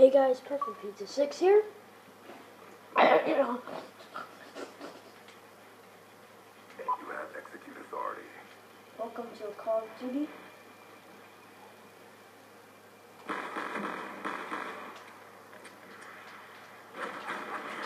Hey guys, Perfect Pizza 6 here. You have execute authority. Welcome to Call of Duty.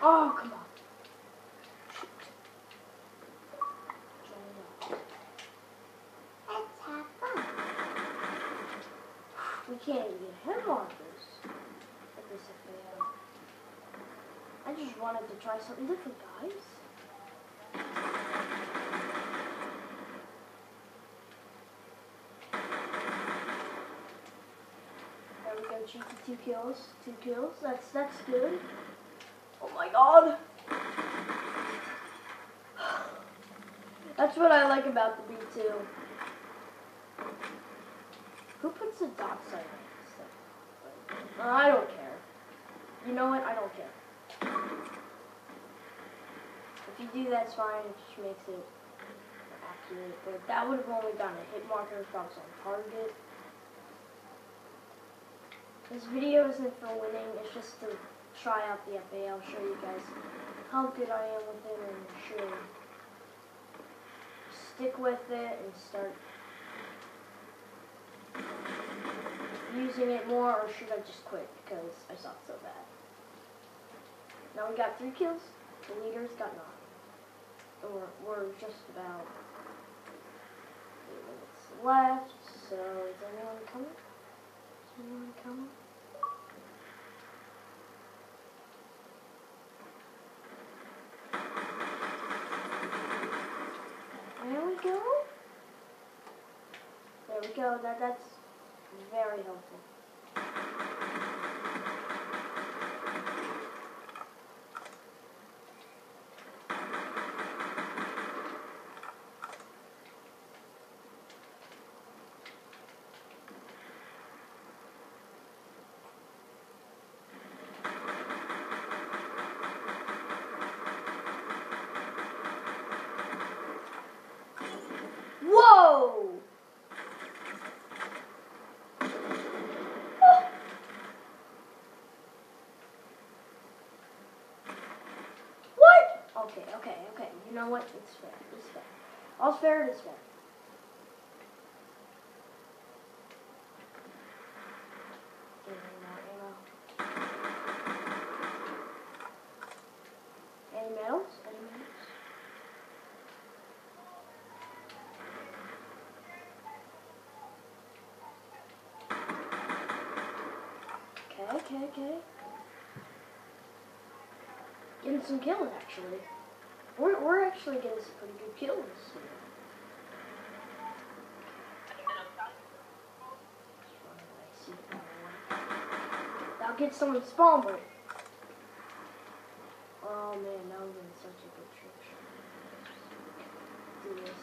Oh, come on. Let's have fun. We can't even get headlockers at this FAL. I just wanted to try something different, guys. There we go, cheeky two kills. Two kills. That's that's good. Oh my god. That's what I like about the B2. Who puts a dot sign on this? Uh, I don't care. You know what? I don't care. If you do, that's fine. It just makes it accurate. But that would have only gotten a hit marker if I was on target. This video isn't for winning. It's just to try out the FA. I'll show you guys how good I am with it and should stick with it and start using it more, or should I just quit because I suck so bad? Now we got three kills. The leaders got nine. We're just about eight minutes left. So is anyone coming? Is anyone coming? There we go. There we go. That that's very helpful. Whoa! What? Okay, okay, okay. You know what? It's fair. It's fair. All's fair. It is fair. Any medals? Any medals? Okay, okay, okay. Getting some kills actually. We're we're actually getting some pretty good kills. I'll get someone spawn. Oh man, now I'm getting such a good trick shot. Do this.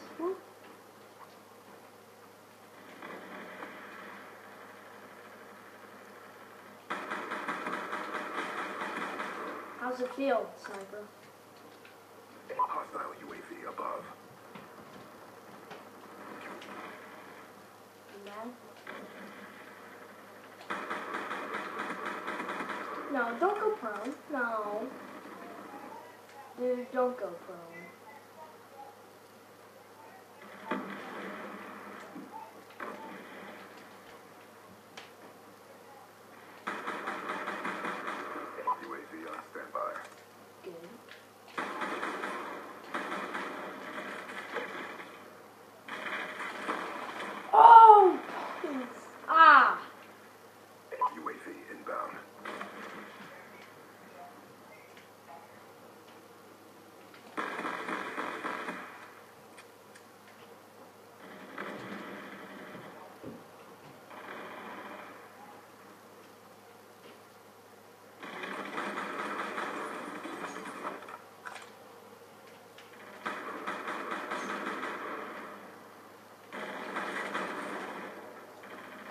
How's it feel, sniper? Hostile UAV above. You mad? No, don't go prone. No. Dude, don't go prone. UAV on standby. Good. Oh! please. Ah! UAV inbound.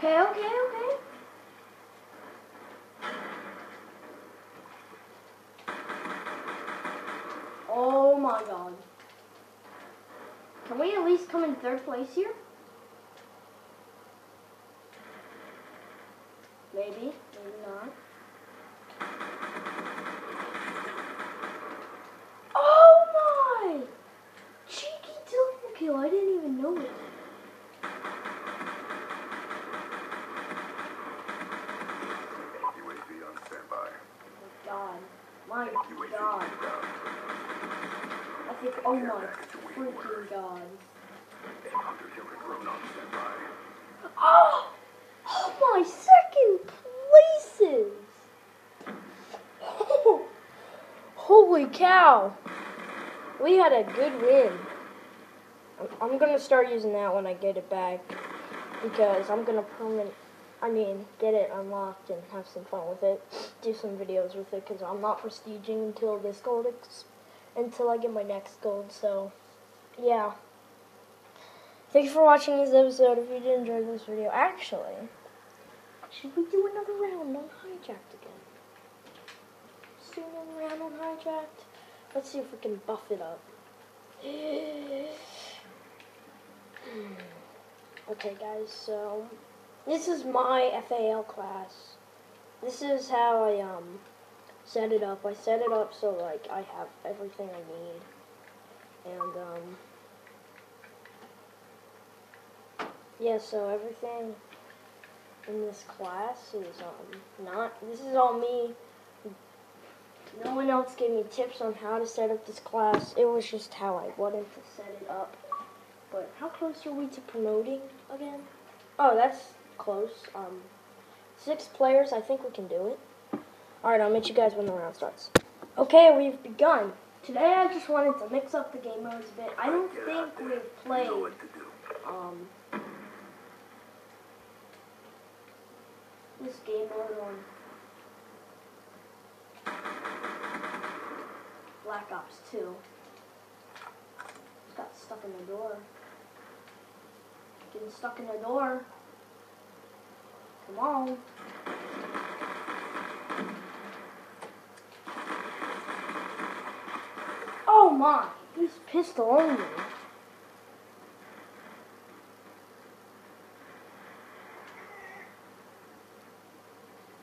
Okay, okay, okay. Oh my god. Can we at least come in third place here? Oh my freaking god. Hunter killer drone on standby. Oh! Oh my second places! Oh, holy cow! We had a good win. I'm, gonna start using that when I get it back because I'm gonna permanent. I mean, get it unlocked and have some fun with it. Do some videos with it because I'm not prestiging until this gold, until I get my next gold. So, yeah. Thank you for watching this episode. If you did enjoy this video, actually, should we do another round on hijacked again? Let's do another round on hijacked. Let's see if we can buff it up. okay, guys. So this is my FAL class. This is how I um set it up. I set it up so like I have everything I need, and um. Yeah, so everything in this class is um not this is all me. No one else gave me tips on how to set up this class. It was just how I wanted to set it up. But how close are we to promoting again? Oh, that's close. Um six players, I think we can do it. Alright, I'll meet you guys when the round starts. Okay, we've begun. Today I just wanted to mix up the game modes a bit. I don't think we've played know what to do. um, this game mode on Black Ops 2. Just got stuck in the door. Getting stuck in the door. Come on. My, he's pistol only.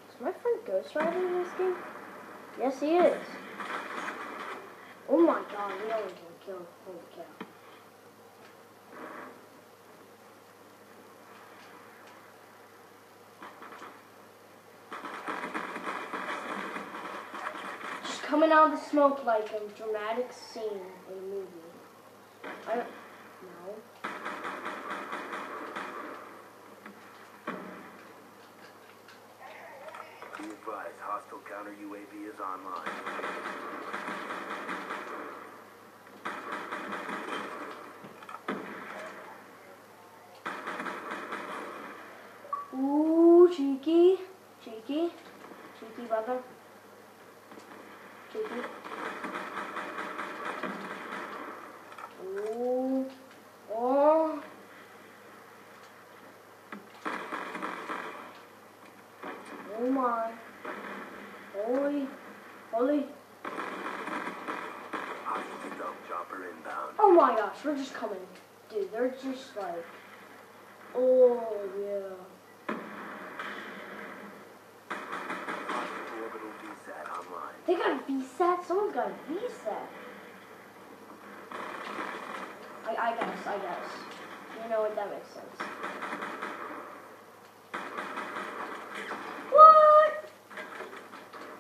Is my friend Ghost Rider in this game? Yes, he is. Oh my god, we always gonna kill. Holy cow. Just coming out of the smoke like a dramatic scene in a movie. I don't know. Be advised, hostile counter UAV is online. Ooh, cheeky. Cheeky. Cheeky brother. Cheeky. Ooh. Oh. Oh my. Holy. Holy. Hostage dump chopper inbound. Oh my gosh, we're just coming. Dude, they're just like. Oh, yeah. Hostile orbital VSAT online. They got a VSAT? Someone's got a VSAT. I, I guess, I guess. You know what, that makes sense. What?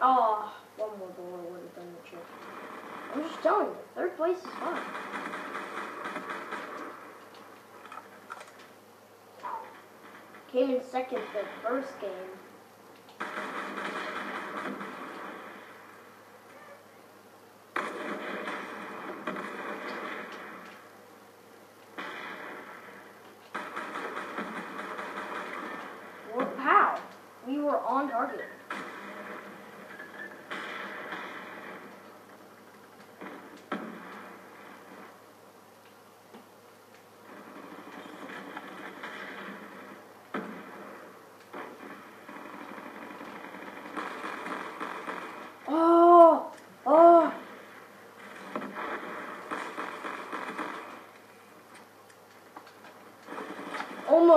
Oh, one more door would have done the trick. I'm just telling you, third place is fine. Came in second the first game. Well? We were on target. Oh, oh.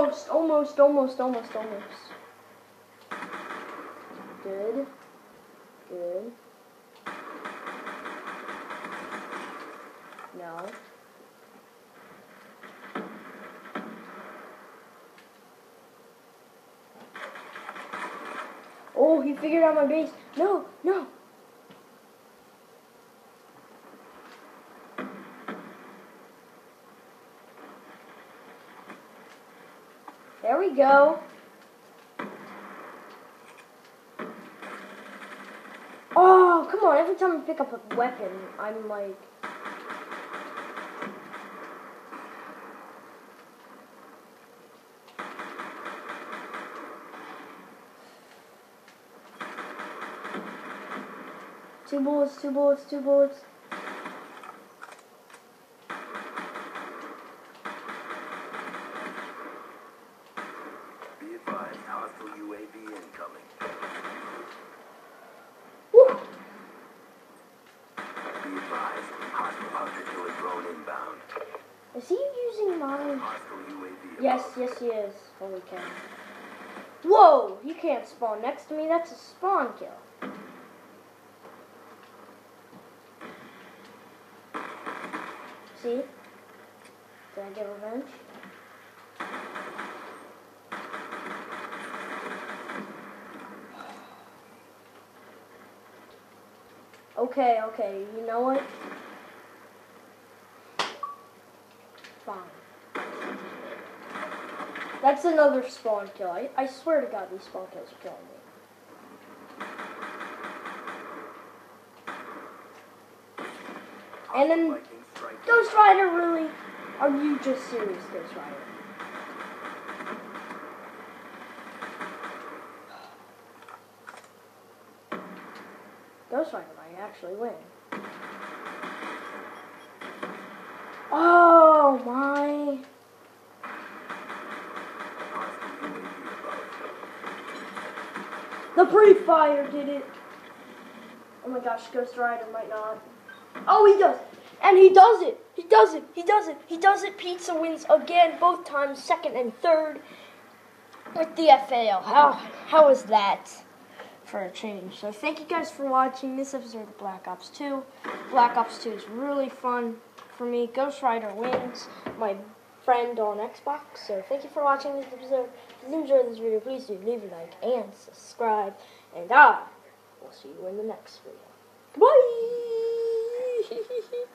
Almost, almost, almost, almost, almost. Good. Good. No. Oh, he figured out my base. No, no. We go. Oh, come on. Every time I pick up a weapon, I'm like. Two bullets, two bullets, two bullets. Be advised, hostile UAV incoming. Woo! Be advised, hostile hunter killer drone inbound. Is he using mine? Yes, yes, he is. Holy cow. Whoa! You can't spawn next to me. That's a spawn kill. See? Did I get revenge? Okay, okay. You know what? Fine. That's another spawn kill. I, I swear to God, these spawn kills are killing me. And then- Ghost Rider, really? Are you just serious, Ghost Rider? Rider might actually win. Oh my. The pre-fire did it. Oh my gosh, Ghost Rider might not. Oh, he does. And he does it. He does it. He does it. He does it. Pizza wins again, both times, second and third. With the FAL. How how is that for a change? So thank you guys for watching this episode of Black Ops 2. Black Ops 2 is really fun for me. Ghost Rider wins. My friend on Xbox. So thank you for watching this episode. If you enjoyed this video, please do leave a like and subscribe. And I will see you in the next video. Bye!